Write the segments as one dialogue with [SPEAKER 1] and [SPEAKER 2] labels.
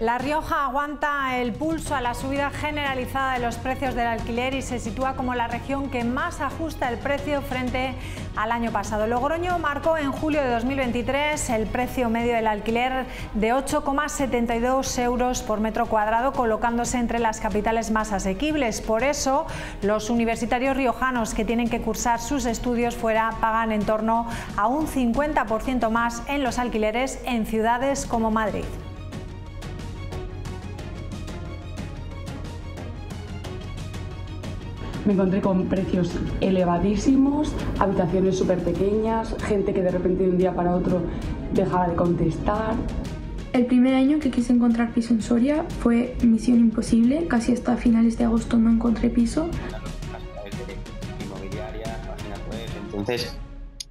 [SPEAKER 1] La Rioja aguanta el pulso a la subida generalizada de los precios del alquiler y se sitúa como la región que más ajusta el precio frente al año pasado. Logroño marcó en julio de 2023 el precio medio del alquiler de 8,72 euros por metro cuadrado, colocándose entre las capitales más asequibles. Por eso, los universitarios riojanos que tienen que cursar sus estudios fuera pagan en torno a un 50% más en los alquileres en ciudades como Madrid.
[SPEAKER 2] Me encontré con precios elevadísimos, habitaciones súper pequeñas, gente que de repente de un día para otro dejaba de contestar.
[SPEAKER 3] El primer año que quise encontrar piso en Soria fue misión imposible, casi hasta finales de agosto no encontré piso.
[SPEAKER 4] Entonces,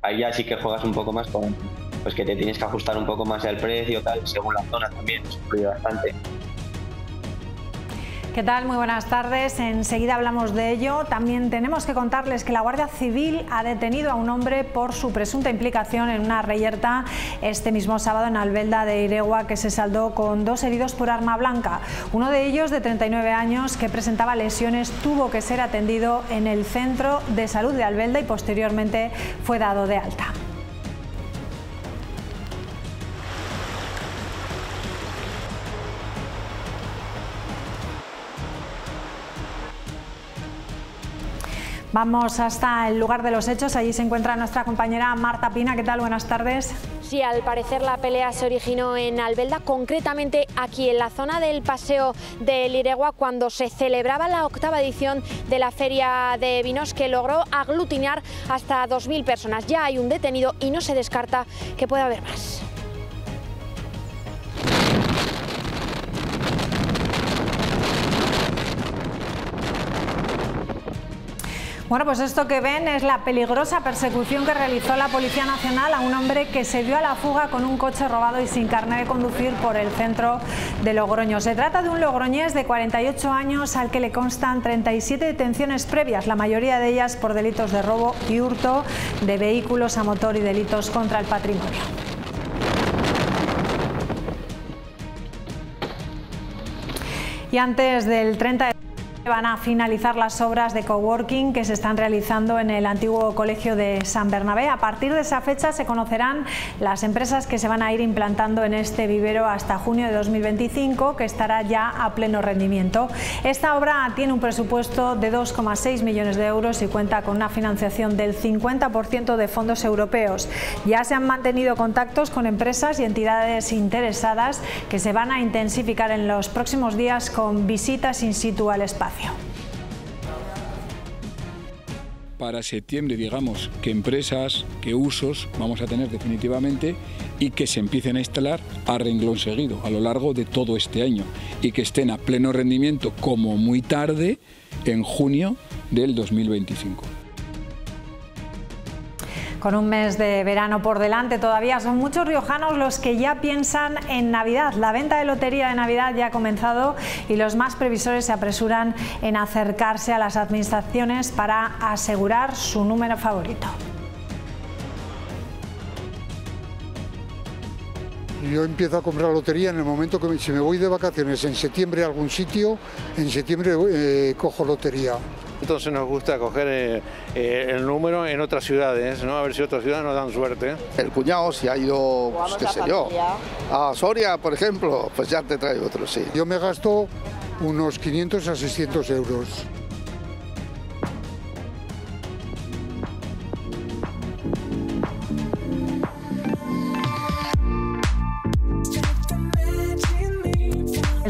[SPEAKER 4] ahí ya sí que juegas un poco más con, pues que te tienes que ajustar un poco más al precio, tal, según la zona también, eso bastante.
[SPEAKER 1] ¿Qué tal? Muy buenas tardes. Enseguida hablamos de ello. También tenemos que contarles que la Guardia Civil ha detenido a un hombre por su presunta implicación en una reyerta este mismo sábado en Albelda de Iregua que se saldó con dos heridos por arma blanca. Uno de ellos, de 39 años, que presentaba lesiones, tuvo que ser atendido en el Centro de Salud de Albelda y posteriormente fue dado de alta. Vamos hasta el lugar de los hechos. Allí se encuentra nuestra compañera Marta Pina. ¿Qué tal? Buenas tardes.
[SPEAKER 5] Sí, al parecer la pelea se originó en Albelda, concretamente aquí en la zona del Paseo de Liregua, cuando se celebraba la octava edición de la Feria de Vinos, que logró aglutinar hasta 2.000 personas. Ya hay un detenido y no se descarta que pueda haber más.
[SPEAKER 1] Bueno, pues esto que ven es la peligrosa persecución que realizó la Policía Nacional a un hombre que se dio a la fuga con un coche robado y sin carnet de conducir por el centro de Logroño. Se trata de un logroñés de 48 años al que le constan 37 detenciones previas, la mayoría de ellas por delitos de robo y hurto de vehículos a motor y delitos contra el patrimonio. Y antes del 30 de Van a finalizar las obras de coworking que se están realizando en el antiguo colegio de San Bernabé. A partir de esa fecha se conocerán las empresas que se van a ir implantando en este vivero hasta junio de 2025, que estará ya a pleno rendimiento. Esta obra tiene un presupuesto de 2,6 millones de euros y cuenta con una financiación del 50% de fondos europeos. Ya se han mantenido contactos con empresas y entidades interesadas que se van a intensificar en los próximos días con visitas in situ al espacio.
[SPEAKER 6] Para septiembre, digamos, que empresas, que usos vamos a tener definitivamente y que se empiecen a instalar a renglón seguido a lo largo de todo este año y que estén a pleno rendimiento como muy tarde en junio del 2025
[SPEAKER 1] con un mes de verano por delante todavía. Son muchos riojanos los que ya piensan en Navidad. La venta de lotería de Navidad ya ha comenzado y los más previsores se apresuran en acercarse a las administraciones para asegurar su número favorito.
[SPEAKER 7] Yo empiezo a comprar lotería en el momento que si me voy de vacaciones en septiembre a algún sitio, en septiembre eh, cojo lotería.
[SPEAKER 8] Entonces nos gusta coger eh, eh, el número en otras ciudades, ¿no? a ver si otras ciudades nos dan suerte.
[SPEAKER 9] El cuñado, si ha ido, pues, qué sé yo, a Soria, por ejemplo, pues ya te traigo otro, sí.
[SPEAKER 7] Yo me gasto unos 500 a 600 euros.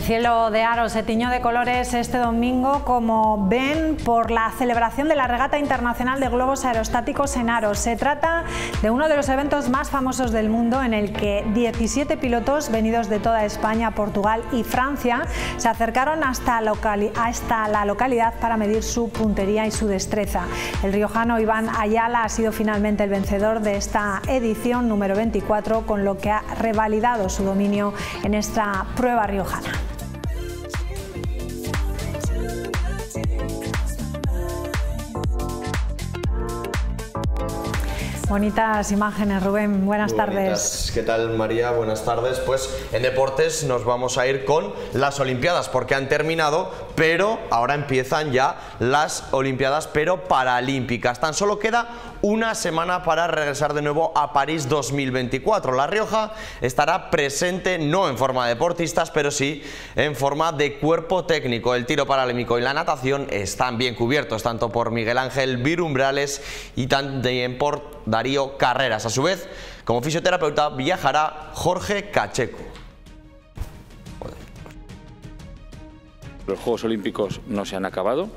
[SPEAKER 1] Cielo de Aro se tiñó de colores este domingo, como ven, por la celebración de la Regata Internacional de Globos Aerostáticos en Aro. Se trata de uno de los eventos más famosos del mundo en el que 17 pilotos venidos de toda España, Portugal y Francia se acercaron hasta, hasta la localidad para medir su puntería y su destreza. El riojano Iván Ayala ha sido finalmente el vencedor de esta edición número 24, con lo que ha revalidado su dominio en esta prueba riojana. Bonitas imágenes, Rubén. Buenas tardes.
[SPEAKER 10] ¿Qué tal, María? Buenas tardes. Pues en deportes nos vamos a ir con las Olimpiadas, porque han terminado, pero ahora empiezan ya las Olimpiadas, pero paralímpicas. Tan solo queda una semana para regresar de nuevo a París 2024. La Rioja estará presente no en forma de deportistas, pero sí en forma de cuerpo técnico. El tiro paralímpico y la natación están bien cubiertos, tanto por Miguel Ángel Virumbrales y también por Darío Carreras. A su vez, como fisioterapeuta viajará Jorge Cacheco.
[SPEAKER 11] Los Juegos Olímpicos no se han acabado,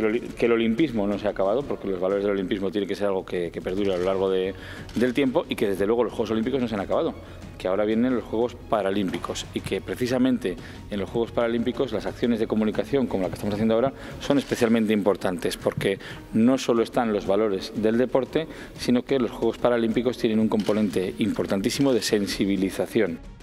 [SPEAKER 11] que el, olimpismo no se ha acabado, porque los valores del olimpismo tienen que ser algo que, perdure a lo largo del tiempo y que desde luego los Juegos Olímpicos no se han acabado, que ahora vienen los Juegos Paralímpicos y que precisamente en los Juegos Paralímpicos las acciones de comunicación como la que estamos haciendo ahora son especialmente importantes porque no solo están los valores del deporte, sino que los Juegos Paralímpicos tienen un componente importantísimo de sensibilización.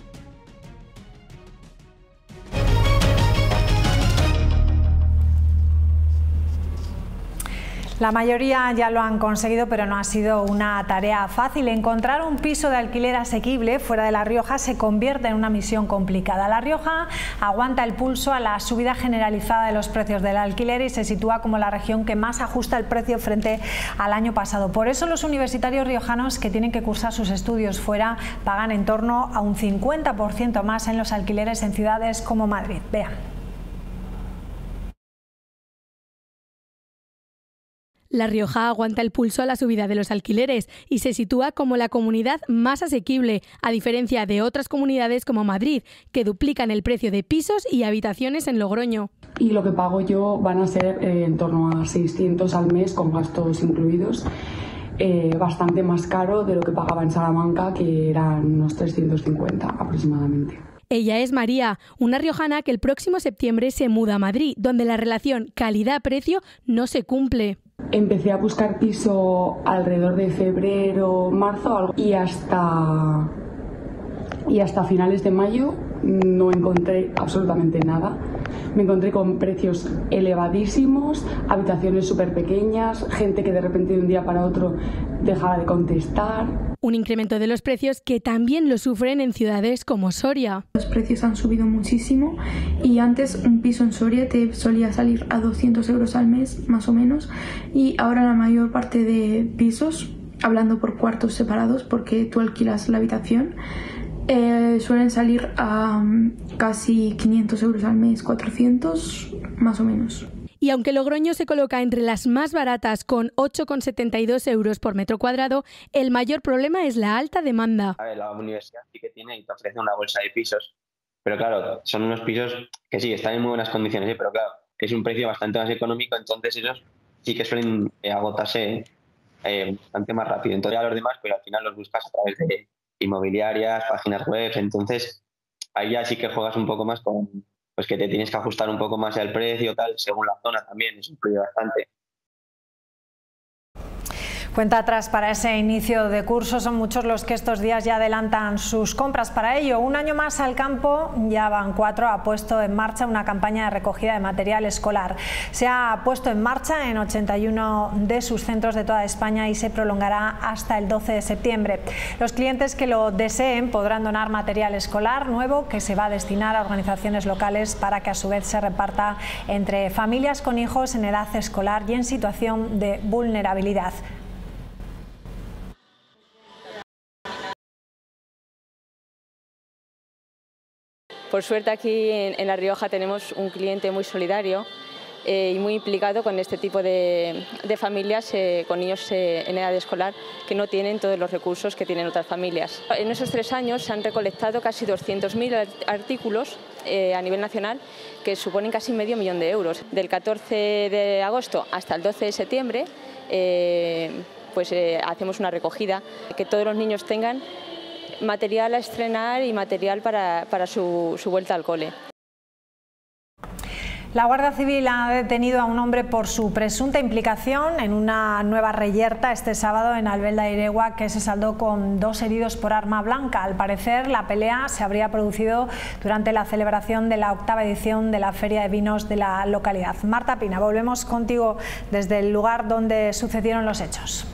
[SPEAKER 1] La mayoría ya lo han conseguido, pero no ha sido una tarea fácil. Encontrar un piso de alquiler asequible fuera de La Rioja se convierte en una misión complicada. La Rioja aguanta el pulso a la subida generalizada de los precios del alquiler y se sitúa como la región que más ajusta el precio frente al año pasado. Por eso los universitarios riojanos que tienen que cursar sus estudios fuera pagan en torno a un 50% más en los alquileres en ciudades como Madrid. Vean.
[SPEAKER 12] La Rioja aguanta el pulso a la subida de los alquileres y se sitúa como la comunidad más asequible, a diferencia de otras comunidades como Madrid, que duplican el precio de pisos y habitaciones en Logroño.
[SPEAKER 2] Y lo que pago yo van a ser eh, en torno a 600 al mes con gastos incluidos. Eh, bastante más caro de lo que pagaba en Salamanca, que eran unos 350 aproximadamente.
[SPEAKER 12] Ella es María, una riojana que el próximo septiembre se muda a Madrid, donde la relación calidad-precio no se cumple.
[SPEAKER 2] Empecé a buscar piso alrededor de febrero, marzo y hasta y hasta finales de mayo no encontré absolutamente nada. Me encontré con precios elevadísimos, habitaciones súper pequeñas, gente que de repente de un día para otro dejaba de contestar.
[SPEAKER 12] Un incremento de los precios que también lo sufren en ciudades como Soria.
[SPEAKER 3] Los precios han subido muchísimo y antes un piso en Soria te solía salir a 200 euros al mes más o menos y ahora la mayor parte de pisos, hablando por cuartos separados porque tú alquilas la habitación, eh, suelen salir a mm, casi 500 euros al mes, 400 más o menos.
[SPEAKER 12] Y aunque Logroño se coloca entre las más baratas con 8,72 euros por metro cuadrado, el mayor problema es la alta demanda.
[SPEAKER 4] A ver, la universidad sí que tiene y te ofrece una bolsa de pisos, pero claro, son unos pisos que sí, están en muy buenas condiciones, pero claro, es un precio bastante más económico, entonces ellos sí que suelen agotarse eh, bastante más rápido. Entonces a los demás, pues al final los buscas a través de, inmobiliarias, páginas web, entonces ahí ya sí que juegas un poco más con, pues que te tienes que ajustar un poco más al precio, tal, según la zona también, eso influye bastante.
[SPEAKER 1] Cuenta atrás para ese inicio de curso, son muchos los que estos días ya adelantan sus compras para ello. Un año más al campo, ya van cuatro, ha puesto en marcha una campaña de recogida de material escolar. Se ha puesto en marcha en 81 de sus centros de toda España y se prolongará hasta el 12 de septiembre. Los clientes que lo deseen podrán donar material escolar nuevo que se va a destinar a organizaciones locales para que a su vez se reparta entre familias con hijos en edad escolar y en situación de vulnerabilidad.
[SPEAKER 13] Por suerte aquí en, La Rioja tenemos un cliente muy solidario eh, y muy implicado con este tipo de, familias eh, con niños eh, en edad escolar que no tienen todos los recursos que tienen otras familias. En esos tres años se han recolectado casi 200.000 artículos a nivel nacional que suponen casi medio millón de euros. Del 14 de agosto hasta el 12 de septiembre pues hacemos una recogida que todos los niños tengan material a estrenar y material para, su, su vuelta al cole.
[SPEAKER 1] La Guardia Civil ha detenido a un hombre por su presunta implicación en una nueva reyerta este sábado en Albelda Iregua que se saldó con dos heridos por arma blanca. Al parecer, la pelea se habría producido durante la celebración de la octava edición de la Feria de Vinos de la localidad. Marta Pina, volvemos contigo desde el lugar donde sucedieron los hechos.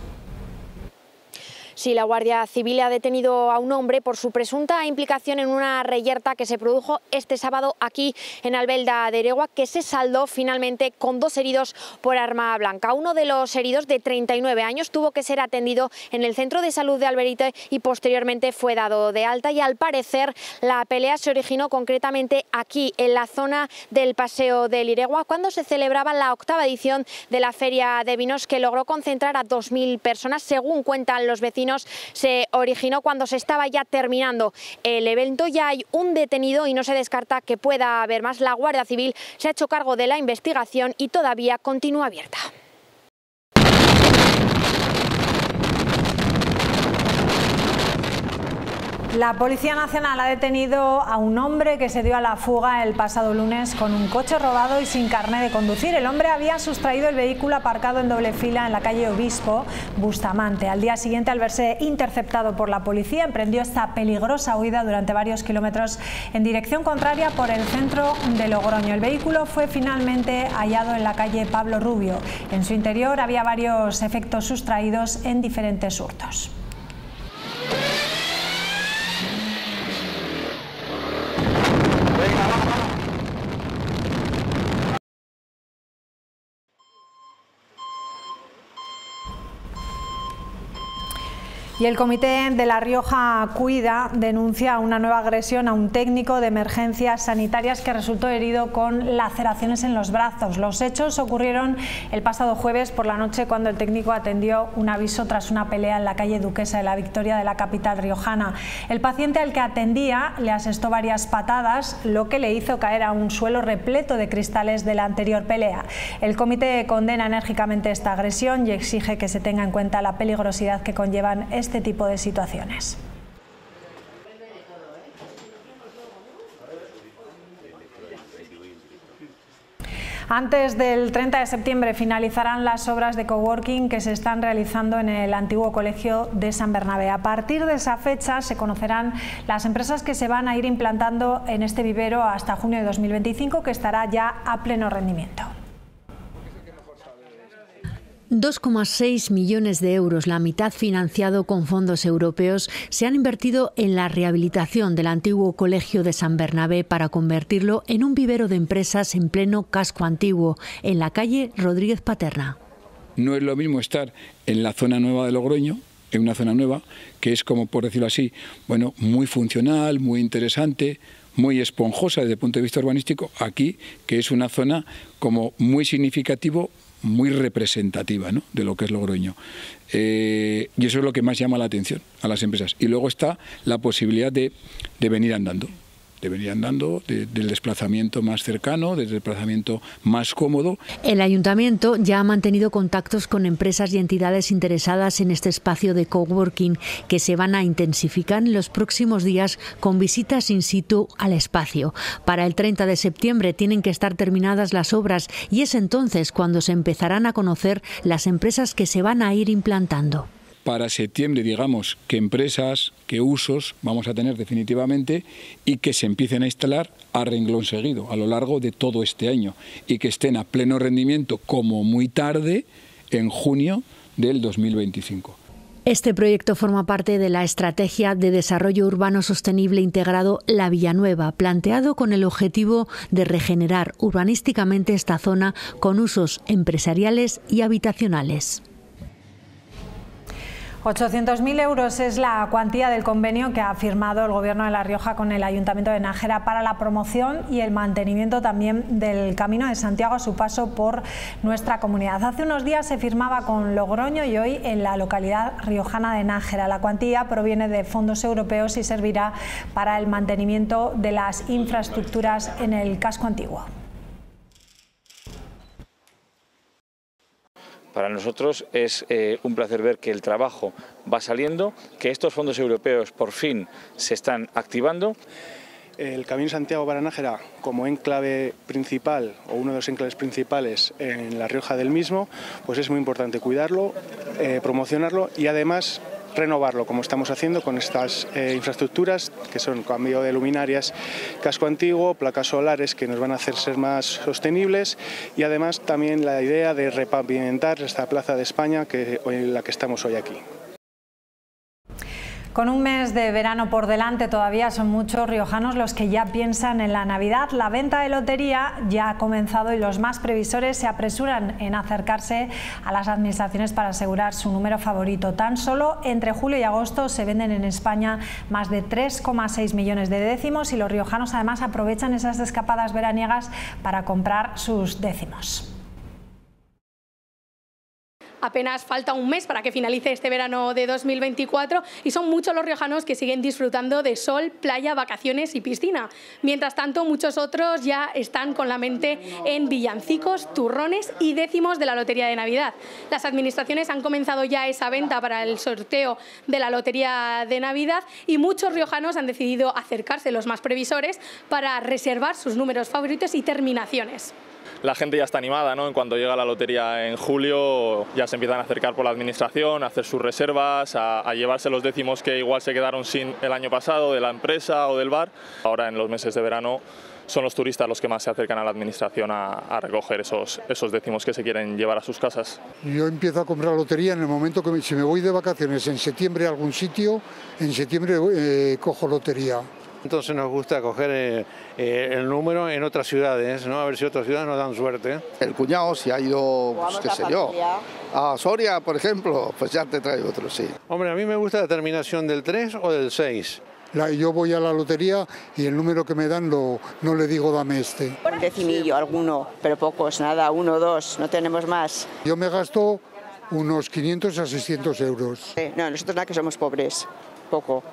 [SPEAKER 5] Sí, la Guardia Civil ha detenido a un hombre por su presunta implicación en una reyerta que se produjo este sábado aquí en Albelda de Eregua, que se saldó finalmente con dos heridos por arma blanca. Uno de los heridos de 39 años tuvo que ser atendido en el centro de salud de Alberite y posteriormente fue dado de alta y al parecer la pelea se originó concretamente aquí en la zona del Paseo del Iregua cuando se celebraba la octava edición de la Feria de Vinos que logró concentrar a 2.000 personas. Según cuentan los vecinos, se originó cuando se estaba ya terminando el evento. Ya hay un detenido y no se descarta que pueda haber más. La Guardia Civil se ha hecho cargo de la investigación y todavía continúa abierta.
[SPEAKER 1] La Policía Nacional ha detenido a un hombre que se dio a la fuga el pasado lunes con un coche robado y sin carné de conducir. El hombre había sustraído el vehículo aparcado en doble fila en la calle Obispo, Bustamante. Al día siguiente, al verse interceptado por la policía, emprendió esta peligrosa huida durante varios kilómetros en dirección contraria por el centro de Logroño. El vehículo fue finalmente hallado en la calle Pablo Rubio. En su interior había varios efectos sustraídos en diferentes hurtos. Y el Comité de La Rioja Cuida denuncia una nueva agresión a un técnico de emergencias sanitarias que resultó herido con laceraciones en los brazos. Los hechos ocurrieron el pasado jueves por la noche cuando el técnico atendió un aviso tras una pelea en la calle Duquesa de la Victoria de la capital riojana. El paciente al que atendía le asestó varias patadas, lo que le hizo caer a un suelo repleto de cristales de la anterior pelea. El comité condena enérgicamente esta agresión y exige que se tenga en cuenta la peligrosidad que conllevan este tipo de situaciones. Antes del 30 de septiembre finalizarán las obras de coworking que se están realizando en el antiguo colegio de San Bernabé. A partir de esa fecha se conocerán las empresas que se van a ir implantando en este vivero hasta junio de 2025, que estará ya a pleno rendimiento.
[SPEAKER 14] 2,6 millones de euros, la mitad financiado con fondos europeos, se han invertido en la rehabilitación del antiguo colegio de San Bernabé para convertirlo en un vivero de empresas en pleno casco antiguo, en la calle Rodríguez Paterna.
[SPEAKER 6] No es lo mismo estar en la zona nueva de Logroño, en una zona nueva, que es como por decirlo así, bueno, muy funcional, muy interesante, muy esponjosa desde el punto de vista urbanístico, aquí, que es una zona como muy significativo muy representativa ¿no? de lo que es Logroño. Eh, y eso es lo que más llama la atención a las empresas. Y luego está la posibilidad de, de venir andando de venir andando, del desplazamiento más cercano, del desplazamiento más cómodo.
[SPEAKER 14] El ayuntamiento ya ha mantenido contactos con empresas y entidades interesadas en este espacio de coworking que se van a intensificar en los próximos días con visitas in situ al espacio. Para el 30 de septiembre tienen que estar terminadas las obras y es entonces cuando se empezarán a conocer las empresas que se van a ir implantando
[SPEAKER 6] para septiembre, digamos, que empresas, que usos vamos a tener definitivamente y que se empiecen a instalar a renglón seguido a lo largo de todo este año y que estén a pleno rendimiento como muy tarde en junio del 2025.
[SPEAKER 14] Este proyecto forma parte de la Estrategia de Desarrollo Urbano Sostenible Integrado La Villanueva, planteado con el objetivo de regenerar urbanísticamente esta zona con usos empresariales y habitacionales.
[SPEAKER 1] 800.000 euros es la cuantía del convenio que ha firmado el Gobierno de La Rioja con el Ayuntamiento de Nájera para la promoción y el mantenimiento también del Camino de Santiago a su paso por nuestra comunidad. Hace unos días se firmaba con Logroño y hoy en la localidad riojana de Nájera. La cuantía proviene de fondos europeos y servirá para el mantenimiento de las infraestructuras en el casco antiguo.
[SPEAKER 11] Para nosotros es eh, un placer ver que el trabajo va saliendo, que estos fondos europeos por fin se están activando.
[SPEAKER 15] El Camino Santiago para Nájera como enclave principal o uno de los enclaves principales en La Rioja del mismo, pues es muy importante cuidarlo, eh, promocionarlo y además renovarlo, como estamos haciendo con estas eh, infraestructuras, que son cambio de luminarias, casco antiguo, placas solares que nos van a hacer ser más sostenibles y además también la idea de repavimentar esta plaza de España que, en la que estamos hoy aquí.
[SPEAKER 1] Con un mes de verano por delante todavía son muchos riojanos los que ya piensan en la Navidad. La venta de lotería ya ha comenzado y los más previsores se apresuran en acercarse a las administraciones para asegurar su número favorito. Tan solo entre julio y agosto se venden en España más de 3,6 millones de décimos y los riojanos además aprovechan esas escapadas veraniegas para comprar sus décimos.
[SPEAKER 12] Apenas falta un mes para que finalice este verano de 2024 y son muchos los riojanos que siguen disfrutando de sol, playa, vacaciones y piscina. Mientras tanto, muchos otros ya están con la mente en villancicos, turrones y décimos de la Lotería de Navidad. Las administraciones han comenzado ya esa venta para el sorteo de la Lotería de Navidad y muchos riojanos han decidido acercarse los más previsores para reservar sus números favoritos y terminaciones
[SPEAKER 16] la gente ya está animada, ¿no? En cuanto llega la lotería en julio, ya se empiezan a acercar por la administración, a hacer sus reservas, a, llevarse los décimos que igual se quedaron sin el año pasado de la empresa o del bar. Ahora en los meses de verano son los turistas los que más se acercan a la administración a, recoger esos, esos décimos que se quieren llevar a sus casas.
[SPEAKER 7] Yo empiezo a comprar lotería en el momento que si me voy de vacaciones en septiembre a algún sitio, en septiembre eh, cojo lotería.
[SPEAKER 8] Entonces nos gusta coger eh, eh, el número en otras ciudades, ¿no? a ver si otras ciudades nos dan suerte.
[SPEAKER 9] El cuñado si ha ido, pues, qué sé yo, a Soria, por ejemplo, pues ya te trae otro, sí.
[SPEAKER 8] Hombre, a mí me gusta la terminación del 3 o del 6.
[SPEAKER 7] yo voy a la lotería y el número que me dan lo, no le digo dame este.
[SPEAKER 17] Un decimillo, alguno, pero pocos, nada, uno, dos, no tenemos más.
[SPEAKER 7] Yo me gasto unos 500 a 600 euros.
[SPEAKER 17] no, nosotros nada que somos pobres, poco.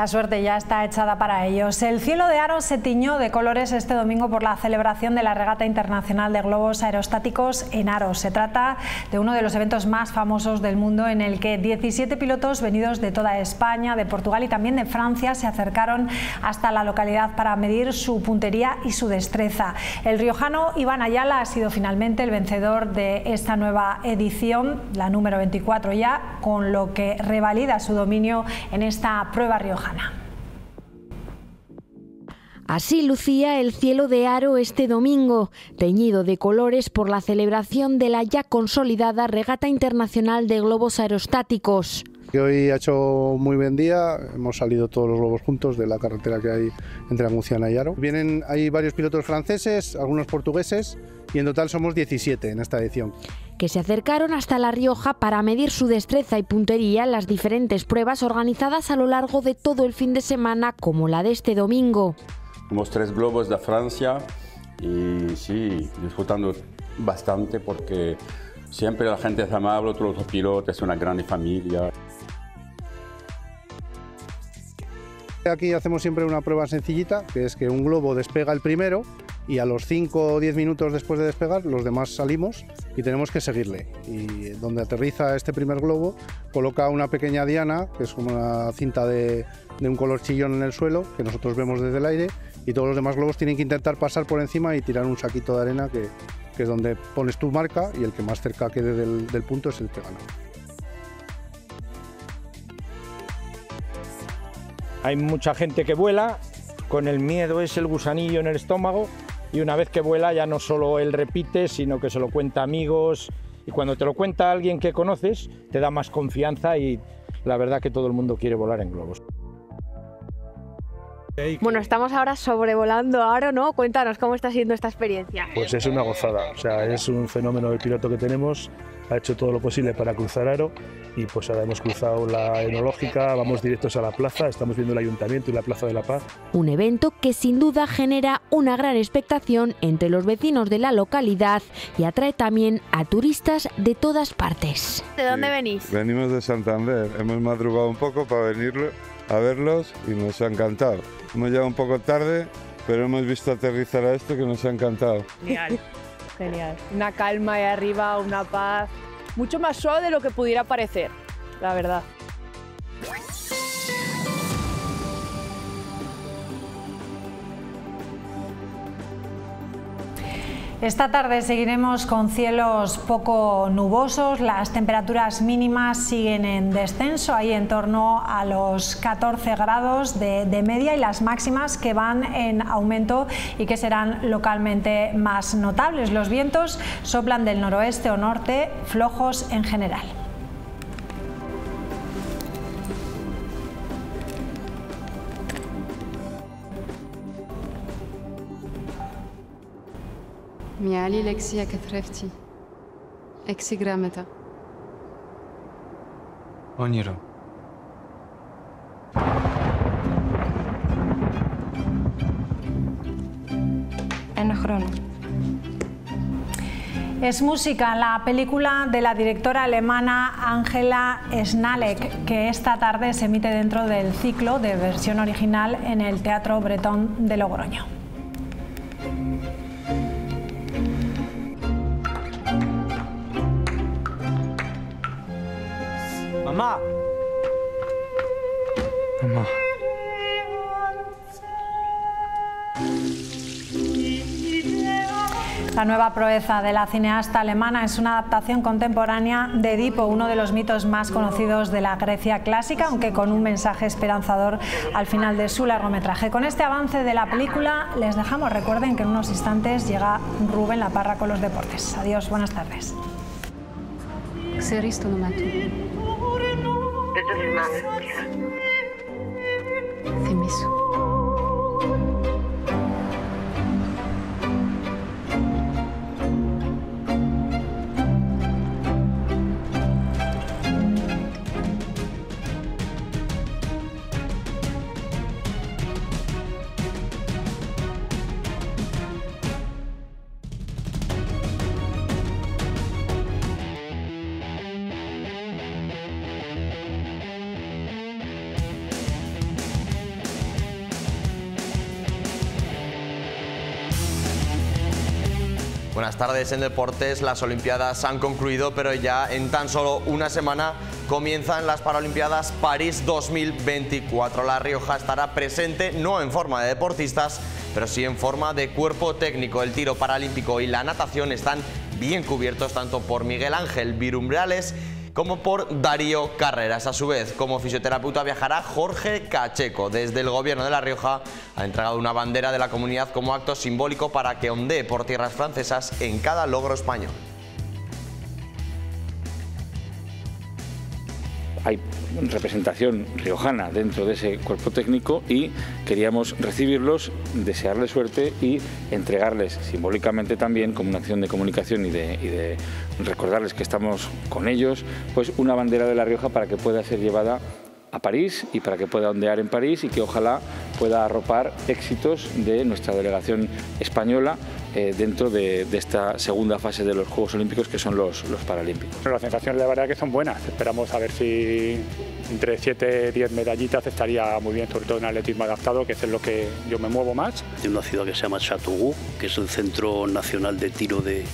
[SPEAKER 1] La suerte ya está echada para ellos. El cielo de Aro se tiñó de colores este domingo por la celebración de la Regata Internacional de Globos Aerostáticos en Aro. Se trata de uno de los eventos más famosos del mundo en el que 17 pilotos venidos de toda España, de Portugal y también de Francia se acercaron hasta la localidad para medir su puntería y su destreza. El riojano Iván Ayala ha sido finalmente el vencedor de esta nueva edición, la número 24 ya, con lo que revalida su dominio en esta prueba riojana.
[SPEAKER 14] Así lucía el cielo de Aro este domingo, teñido de colores por la celebración de la ya consolidada Regata Internacional de Globos Aerostáticos.
[SPEAKER 18] Hoy ha hecho muy buen día, hemos salido todos los globos juntos de la carretera que hay entre Amuciana y Aro. Vienen, hay varios pilotos franceses, algunos portugueses y en total somos 17 en esta edición
[SPEAKER 14] que se acercaron hasta La Rioja para medir su destreza y puntería en las diferentes pruebas organizadas a lo largo de todo el fin de semana, como la de este domingo.
[SPEAKER 19] Somos tres globos de Francia y sí, disfrutando bastante porque siempre la gente es amable, todos los pilotos, es una gran familia.
[SPEAKER 18] Aquí hacemos siempre una prueba sencillita, que es que un globo despega el primero y a los 5 o 10 minutos después de despegar los demás salimos y tenemos que seguirle. Y donde aterriza este primer globo coloca una pequeña diana, que es como una cinta de, un color chillón en el suelo, que nosotros vemos desde el aire, y todos los demás globos tienen que intentar pasar por encima y tirar un saquito de arena que, es donde pones tu marca y el que más cerca quede del, del punto es el que gana.
[SPEAKER 20] Hay mucha gente que vuela, con el miedo es el gusanillo en el estómago y una vez que vuela ya no solo él repite, sino que se lo cuenta amigos y cuando te lo cuenta alguien que conoces te da más confianza y la verdad que todo el mundo quiere volar en globos.
[SPEAKER 12] Bueno, estamos ahora sobrevolando Aro, ¿no? Cuéntanos cómo está siendo esta experiencia.
[SPEAKER 21] Pues es una gozada, o sea, es un fenómeno del piloto que tenemos, ha hecho todo lo posible para cruzar Aro y pues ahora hemos cruzado la enológica, vamos directos a la plaza, estamos viendo el ayuntamiento y la Plaza de la Paz.
[SPEAKER 14] Un evento que sin duda genera una gran expectación entre los vecinos de la localidad y atrae también a turistas de todas partes.
[SPEAKER 12] ¿De dónde venís?
[SPEAKER 22] Venimos de Santander, hemos madrugado un poco para venir a verlos y nos ha encantado. Hemos llegado un poco tarde, pero hemos visto aterrizar a esto que nos ha encantado.
[SPEAKER 23] Genial, genial. Una calma ahí arriba, una paz mucho más suave de lo que pudiera parecer, la verdad.
[SPEAKER 1] Esta tarde seguiremos con cielos poco nubosos, las temperaturas mínimas siguen en descenso, ahí en torno a los 14 grados de, de, media y las máximas que van en aumento y que serán localmente más notables. Los vientos soplan del noroeste o norte, flojos en general.
[SPEAKER 24] Miali Lexia Kathrefti. Exigrameta.
[SPEAKER 25] Oniro.
[SPEAKER 24] Ένα χρόνο.
[SPEAKER 1] Es música, la película de la directora alemana Angela Schnalek, que esta tarde se emite dentro del ciclo de versión original en el Teatro Bretón de Logroño. La nueva proeza de la cineasta alemana es una adaptación contemporánea de Edipo, uno de los mitos más conocidos de la Grecia clásica, aunque con un mensaje esperanzador al final de su largometraje. Con este avance de la película les dejamos. Recuerden que en unos instantes llega Rubén La Parra con los deportes. Adiós, buenas tardes.
[SPEAKER 26] Buenas tardes en Deportes. Las Olimpiadas han concluido, pero ya en tan solo una semana comienzan las Paralimpiadas París 2024. La Rioja estará presente no en forma de deportistas, pero sí en forma de cuerpo técnico. El tiro paralímpico y la natación están bien cubiertos tanto por Miguel Ángel Virumbrales como por Darío Carreras. A su vez, como fisioterapeuta viajará Jorge Cacheco. Desde el gobierno de La Rioja ha entregado una bandera de la comunidad como acto simbólico para que ondee por tierras francesas en cada logro español.
[SPEAKER 11] Representación riojana dentro de ese cuerpo técnico y queríamos recibirlos, desearles suerte y entregarles simbólicamente también como una acción de comunicación y de, y de recordarles que estamos con ellos, pues una bandera de La Rioja para que pueda ser llevada a París y para que pueda ondear en París y que ojalá pueda arropar éxitos de nuestra delegación española eh, dentro de, de esta segunda fase de los Juegos Olímpicos que son los, los Paralímpicos.
[SPEAKER 27] Las sensaciones de verdad que son buenas. Esperamos a ver si entre 7 y 10 medallitas estaría muy bien, sobre todo en atletismo adaptado, que es en lo que yo me muevo más.
[SPEAKER 28] De una ciudad que se llama Châteauroux, que es el Centro Nacional de Tiro de,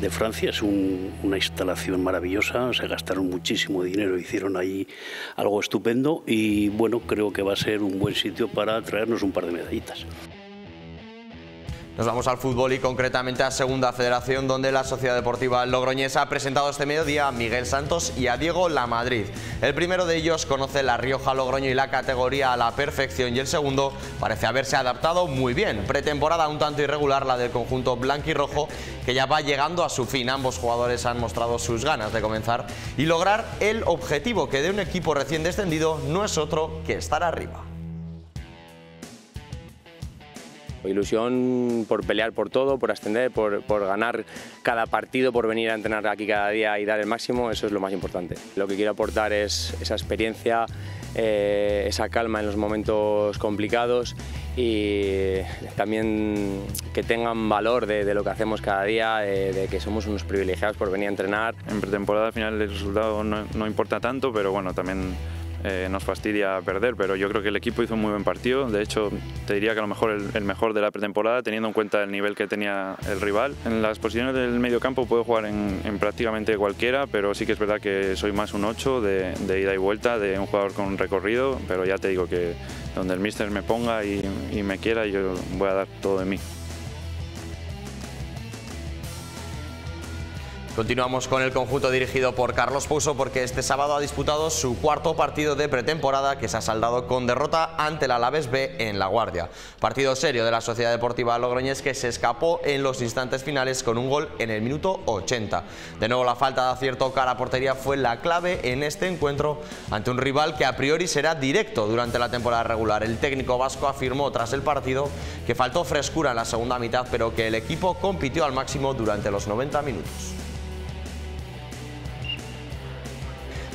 [SPEAKER 28] de Francia. Es un- una instalación maravillosa, se gastaron muchísimo dinero, hicieron ahí algo estupendo y bueno, creo que va a ser un buen sitio para traernos un par de medallitas.
[SPEAKER 26] Nos vamos al fútbol y concretamente a Segunda Federación, donde la Sociedad Deportiva Logroñesa ha presentado este mediodía a Miguel Santos y a Diego Lamadrid. El primero de ellos conoce la Rioja Logroño y la categoría a la perfección y el segundo parece haberse adaptado muy bien. Pretemporada un tanto irregular la del conjunto blanquirrojo que ya va llegando a su fin. Ambos jugadores han mostrado sus ganas de comenzar y lograr el objetivo que de un equipo recién descendido no es otro que estar arriba.
[SPEAKER 29] Ilusión por pelear por todo, por ascender, por, ganar cada partido, por venir a entrenar aquí cada día y dar el máximo, eso es lo más importante. Lo que quiero aportar es esa experiencia, eh, esa calma en los momentos complicados y también que tengan valor de, de lo que hacemos cada día, de, de que somos unos privilegiados por venir a entrenar.
[SPEAKER 30] En pretemporada al final el resultado no, no importa tanto, pero bueno, también eh, nos fastidia perder, pero yo creo que el equipo hizo un muy buen partido. De hecho, te diría que a lo mejor el, mejor de la pretemporada, teniendo en cuenta el nivel que tenía el rival. En las posiciones del medio campo puedo jugar en, en prácticamente cualquiera, pero sí que es verdad que soy más un 8 de, ida y vuelta, de un jugador con recorrido, pero ya te digo que donde el míster me ponga y me quiera, yo voy a dar todo de mí.
[SPEAKER 26] Continuamos con el conjunto dirigido por Carlos Pouso porque este sábado ha disputado su cuarto partido de pretemporada que se ha saldado con derrota ante el Alaves B en La Guardia. Partido serio de la Sociedad Deportiva Logroñés que se escapó en los instantes finales con un gol en el minuto 80. De nuevo la falta de acierto cara a portería fue la clave en este encuentro ante un rival que a priori será directo durante la temporada regular. El técnico vasco afirmó tras el partido que faltó frescura en la segunda mitad pero que el equipo compitió al máximo durante los 90 minutos.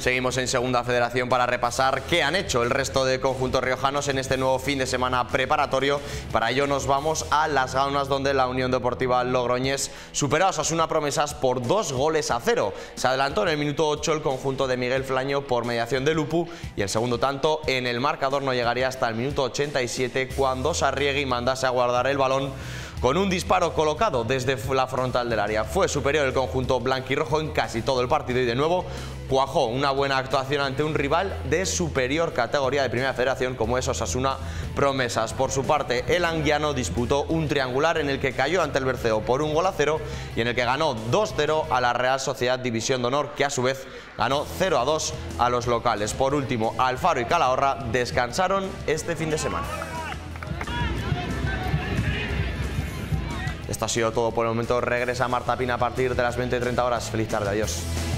[SPEAKER 26] Seguimos en Segunda Federación para repasar qué han hecho el resto de conjuntos riojanos en este nuevo fin de semana preparatorio. Para ello nos vamos a Las Gaunas donde la Unión Deportiva Logroñés superó a Osasuna Promesas por dos goles a cero. Se adelantó en el minuto 8 el conjunto de Miguel Flaño por mediación de Lupu y el segundo tanto en el marcador no llegaría hasta el minuto 87 cuando Sarriegui mandase a guardar el balón con un disparo colocado desde la frontal del área. Fue superior el conjunto blanquirrojo en casi todo el partido y de nuevo cuajó una buena actuación ante un rival de superior categoría de Primera Federación como es Osasuna Promesas. Por su parte, el anguiano disputó un triangular en el que cayó ante el Berceo por un gol a cero y en el que ganó 2-0 a la Real Sociedad División de Honor, que a su vez ganó 0-2 a los locales. Por último, Alfaro y Calahorra descansaron este fin de semana. Esto ha sido todo por el momento. Regresa Marta Pina a partir de las 20 y 30 horas. Feliz tarde, adiós.